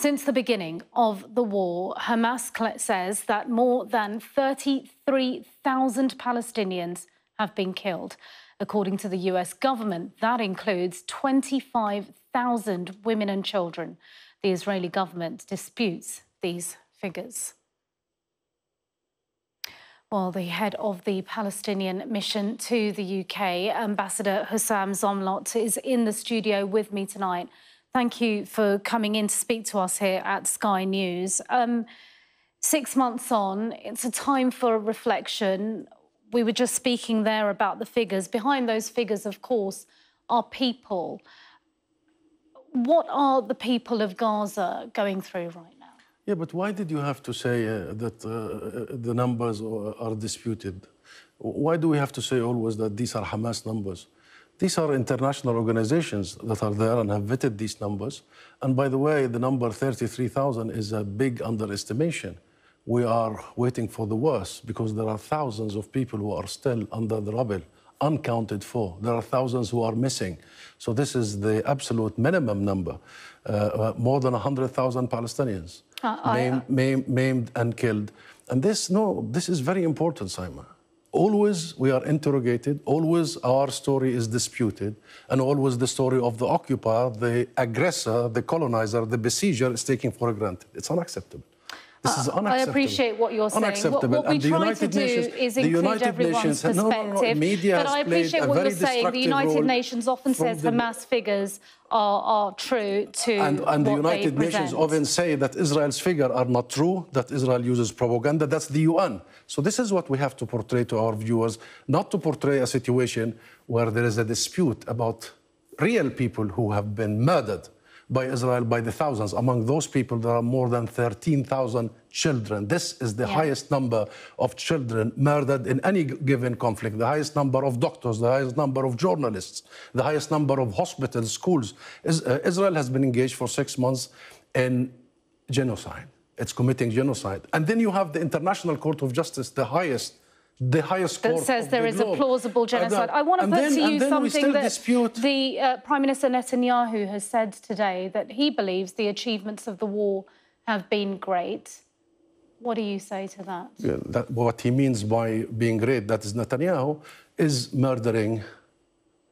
Since the beginning of the war, Hamas says that more than 33,000 Palestinians have been killed. According to the US government, that includes 25,000 women and children. The Israeli government disputes these figures. Well, the head of the Palestinian mission to the UK, Ambassador Husam Zomlot, is in the studio with me tonight. Thank you for coming in to speak to us here at Sky News. Um, six months on, it's a time for reflection. We were just speaking there about the figures. Behind those figures, of course, are people. What are the people of Gaza going through right now? Yeah, but why did you have to say uh, that uh, the numbers are disputed? Why do we have to say always that these are Hamas numbers? These are international organizations that are there and have vetted these numbers. And by the way, the number 33,000 is a big underestimation. We are waiting for the worst because there are thousands of people who are still under the rubble, uncounted for. There are thousands who are missing. So this is the absolute minimum number. Uh, uh more than 100,000 Palestinians uh, maimed, maimed, maimed and killed. And this, no, this is very important, Simon. Always we are interrogated, always our story is disputed, and always the story of the occupier, the aggressor, the colonizer, the besieger is taken for granted. It's unacceptable. This uh, is unacceptable. I appreciate what you're saying. Unacceptable. What, what we try to do Nations, is include everyone's Nations, perspective. No, no, no, but I appreciate what you're saying. The United Nations often says the Hamas figures are, are true to and, and the United Nations often say that Israel's figures are not true, that Israel uses propaganda. That's the UN. So this is what we have to portray to our viewers, not to portray a situation where there is a dispute about real people who have been murdered by Israel by the thousands. Among those people, there are more than 13,000 children. This is the yeah. highest number of children murdered in any given conflict, the highest number of doctors, the highest number of journalists, the highest number of hospitals, schools. Uh, Israel has been engaged for six months in genocide. It's committing genocide. And then you have the International Court of Justice, the highest the highest that says there the is globe. a plausible genocide. I want to put then, to you something that dispute... the uh, Prime Minister Netanyahu has said today that he believes the achievements of the war have been great. What do you say to that? Yeah, that what he means by being great, that is Netanyahu, is murdering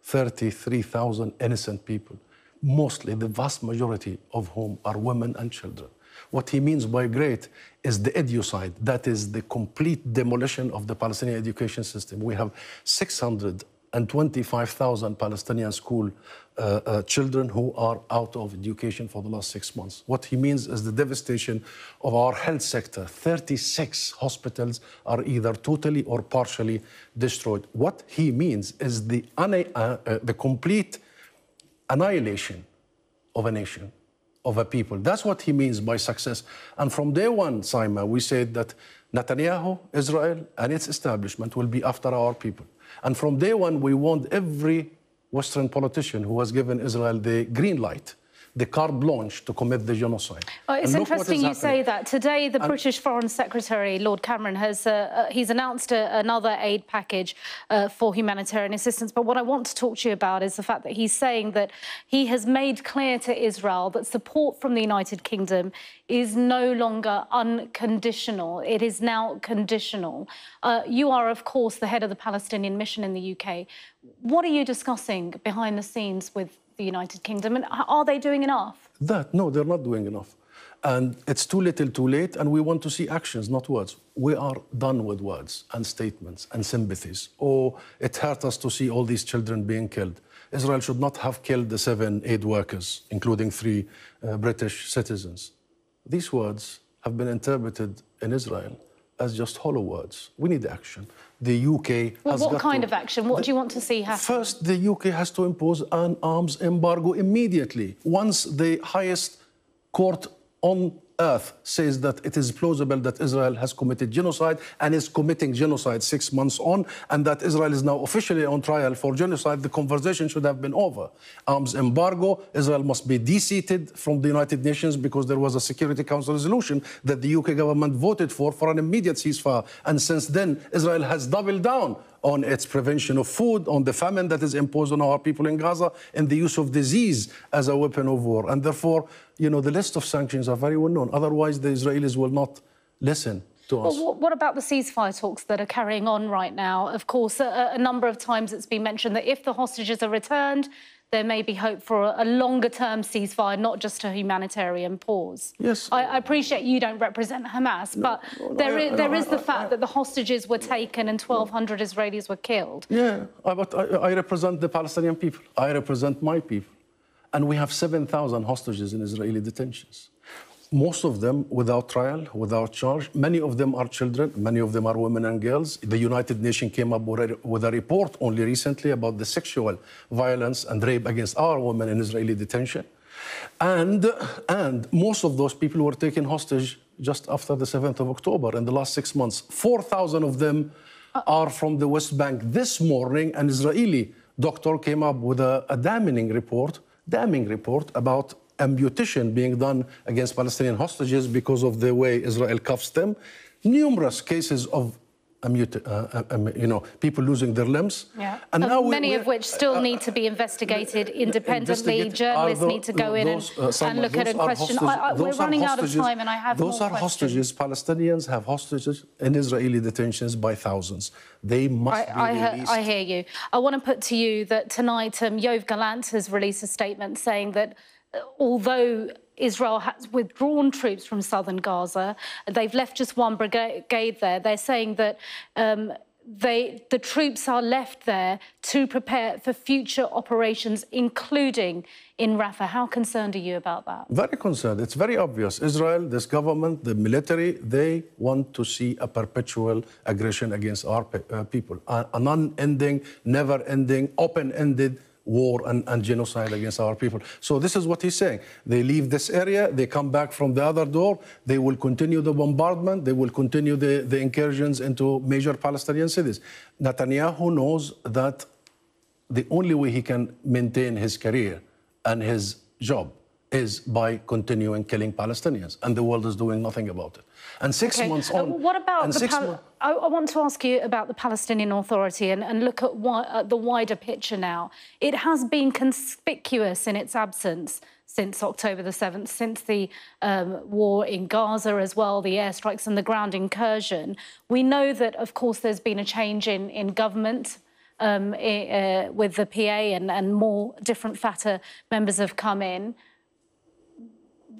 33,000 innocent people, mostly the vast majority of whom are women and children. What he means by great is the educide, that is the complete demolition of the Palestinian education system. We have 625,000 Palestinian school uh, uh, children who are out of education for the last six months. What he means is the devastation of our health sector. 36 hospitals are either totally or partially destroyed. What he means is the, uh, uh, the complete annihilation of a nation of a people. That's what he means by success. And from day one, Saima, we said that Netanyahu, Israel, and its establishment will be after our people. And from day one, we warned every Western politician who has given Israel the green light the carte blanche to commit the genocide. Oh, it's interesting you say that. Today, the and British Foreign Secretary, Lord Cameron, has uh, uh, he's announced a, another aid package uh, for humanitarian assistance. But what I want to talk to you about is the fact that he's saying that he has made clear to Israel that support from the United Kingdom is no longer unconditional. It is now conditional. Uh, you are, of course, the head of the Palestinian mission in the UK. What are you discussing behind the scenes with the United Kingdom? And are they doing enough? That, no, they're not doing enough. And it's too little, too late, and we want to see actions, not words. We are done with words and statements and sympathies. Oh, it hurt us to see all these children being killed. Israel should not have killed the seven aid workers, including three uh, British citizens. These words have been interpreted in Israel as just hollow words. We need action the UK well, what kind to, of action? What the, do you want to see happen? First, the UK has to impose an arms embargo immediately. Once the highest court on earth says that it is plausible that Israel has committed genocide and is committing genocide six months on, and that Israel is now officially on trial for genocide, the conversation should have been over. Arms embargo, Israel must be deseated from the United Nations because there was a Security Council resolution that the UK government voted for for an immediate ceasefire. And since then, Israel has doubled down on its prevention of food, on the famine that is imposed on our people in Gaza, and the use of disease as a weapon of war. And therefore, you know, the list of sanctions are very well known. Otherwise, the Israelis will not listen to us. Well, what about the ceasefire talks that are carrying on right now? Of course, a, a number of times it's been mentioned that if the hostages are returned, there may be hope for a longer term ceasefire, not just a humanitarian pause. Yes. I, I appreciate you don't represent Hamas, but no, no, there, is, there is the fact that the hostages were taken and 1,200 Israelis were killed. Yeah, but I, I represent the Palestinian people. I represent my people. And we have 7,000 hostages in Israeli detentions most of them without trial, without charge. Many of them are children, many of them are women and girls. The United Nations came up with a report only recently about the sexual violence and rape against our women in Israeli detention. And, and most of those people were taken hostage just after the 7th of October in the last six months. 4,000 of them are from the West Bank. This morning, an Israeli doctor came up with a, a damning report, damning report about amputation being done against Palestinian hostages because of the way Israel cuffs them. Numerous cases of uh, uh, um, you know, people losing their limbs. Yeah. And now many of which still uh, need to be investigated independently. Investigate, Journalists need to go in those, and, uh, and look at a question. I, I, we're running out of time, and I have Those are hostages. Palestinians have hostages in Israeli detentions by thousands. They must I, be released. I, hear you. I want to put to you that tonight, um, Yoav Gallant has released a statement saying that although Israel has withdrawn troops from southern Gaza, they've left just one brigade there. They're saying that um, they, the troops are left there to prepare for future operations, including in Rafah. How concerned are you about that? Very concerned. It's very obvious. Israel, this government, the military, they want to see a perpetual aggression against our uh, people, an unending, never-ending, open-ended war and, and, genocide against our people. So this is what he's saying. They leave this area, they come back from the other door, they will continue the bombardment, they will continue the, the incursions into major Palestinian cities. Netanyahu knows that the only way he can maintain his career and his job is by continuing killing Palestinians, and the world is doing nothing about it. And six okay. months uh, on. Uh, what about the? Pal- I, I, want to ask you about the Palestinian Authority and, and look at uh, the wider picture now. It has been conspicuous in its absence since October the 7th, since the um, war in Gaza as well, the airstrikes and the ground incursion. We know that, of course, there's been a change in, in government um, uh, with the PA and, and more different Fatah members have come in.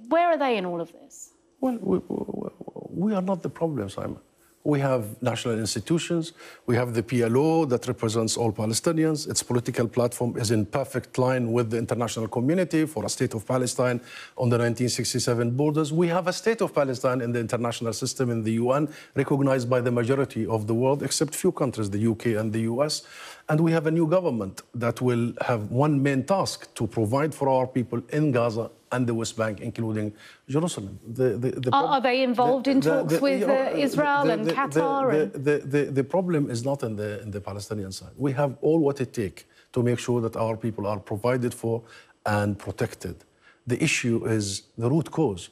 Where are they in all of this? Well, we, we are not the problem, Simon. We have national institutions. We have the PLO that represents all Palestinians. Its political platform is in perfect line with the international community for a state of Palestine on the 1967 borders. We have a state of Palestine in the international system in the UN, recognized by the majority of the world, except few countries, the UK and the US. And we have a new government that will have one main task to provide for our people in Gaza and the West Bank, including Jerusalem. The, the, the are, are, they involved in talks with you know, uh, Israel and Qatar? The, the, the, problem is not in the, in the Palestinian side. We have all what it takes to make sure that our people are provided for and protected. The issue is the root cause.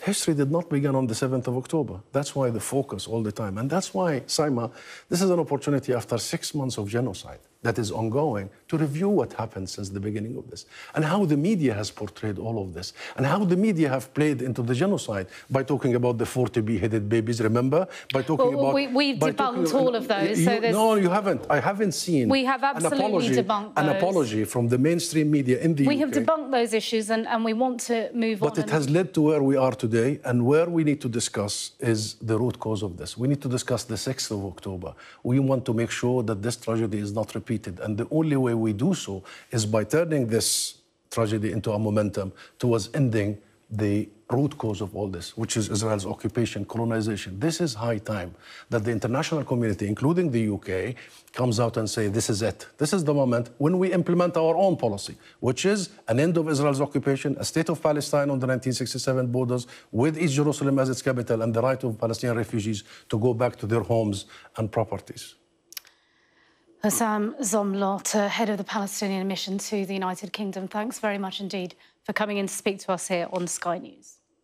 History did not begin on the 7th of October. That's why the focus all the time. And that's why, Saima, this is an opportunity after six months of genocide that is ongoing to review what happened since the beginning of this and how the media has portrayed all of this and how the media have played into the genocide by talking about the 40 beheaded babies remember? By talking well, about we, we've debunked all of those you, so no you haven't. I haven't seen we have absolutely an apology, debunked those. an apology from the mainstream media in the we UK. have debunked those issues and, and we want to move but on but it has led to where we are today and where we need to discuss is the root cause of this. We need to discuss the 6th of october. We want to make sure that this tragedy is not repeated and the only only way we do so is by turning this tragedy into a momentum towards ending the root cause of all this, which is Israel's occupation, colonization. This is high time that the international community, including the UK, comes out and say, this is it. This is the moment when we implement our own policy, which is an end of Israel's occupation, a state of Palestine on the 1967 borders, with East Jerusalem as its capital, and the right of Palestinian refugees to go back to their homes and properties. Husam Zomlot, uh, head of the Palestinian mission to the United Kingdom, thanks very much indeed for coming in to speak to us here on Sky News.